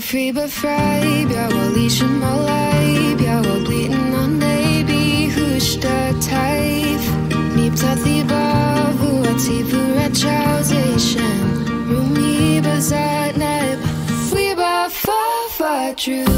free but frei Bia wa lishin malai Bia wa blitin an baby Hushta taif Nipta thiba Vua tifu rachazation Rumi bazat naib We ba fa fa true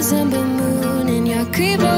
and the moon And ya kribo